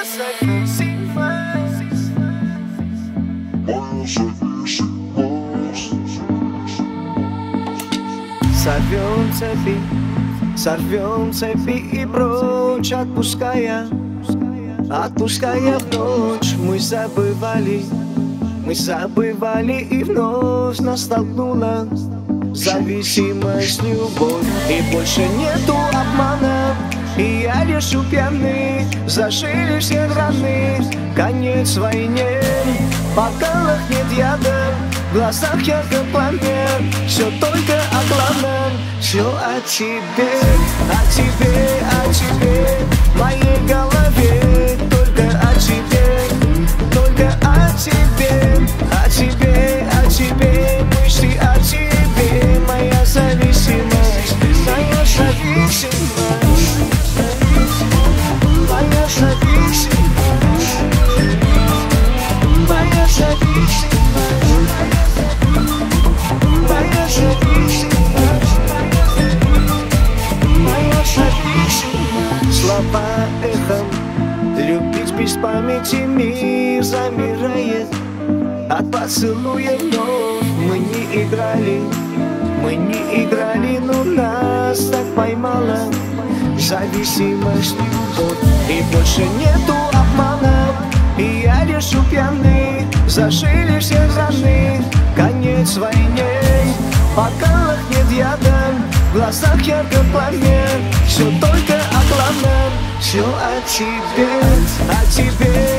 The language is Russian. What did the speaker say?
Сорвем цепи, сорвем цепи и прочь Отпуская, отпуская в ночь. Мы забывали, мы забывали И вновь нас столкнула зависимость, любовь. И больше нету обмана И я лежу пьяный, зашили все раны Конец войне, в бокалах нет яда В глазах ярко пламя, все только о главном Все о тебе, о тебе, памяти мир замирает. От поцелуя вновь мы не играли Мы не играли, но нас так поймала Зависимость. Любовь И больше нету обмана И я лежу пьяный. Зашили все раны Конец войне В бокалах нет яда В глазах ярко пламя Тебе О тебе, о тебе